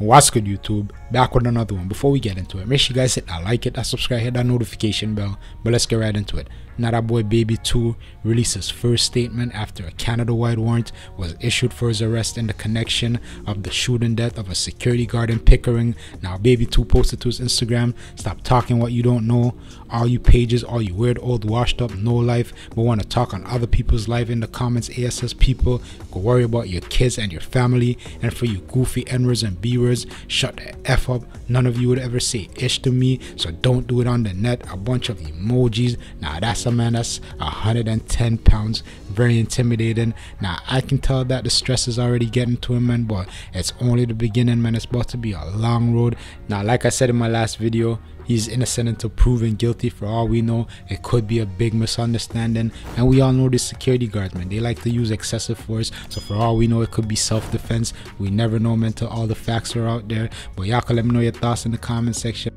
What's good, YouTube? Back with another one. Before we get into it, make sure you guys hit that like it, that subscribe, hit that notification bell. But let's get right into it. That boy Baby2 released his first statement after a Canada-wide warrant was issued for his arrest in the connection of the shooting death of a security guard in Pickering. Now Baby2 posted to his Instagram, stop talking what you don't know. All you pages, all you weird old washed up no life, but want to talk on other people's life in the comments ASS people. Go worry about your kids and your family. And for you goofy N-words and B-words, shut the F up. None of you would ever say ish to me, so don't do it on the net. A bunch of emojis. Now that's man that's 110 pounds. Very intimidating. Now i can tell that the stress is already getting to him man but it's only the beginning man. It's about to be a long road. Now like i said in my last video he's innocent until proven guilty for all we know. It could be a big misunderstanding. And we all know the security guards man they like to use excessive force. So for all we know it could be self-defense. We never know man until all the facts are out there. But y'all can let me know your thoughts in the comment section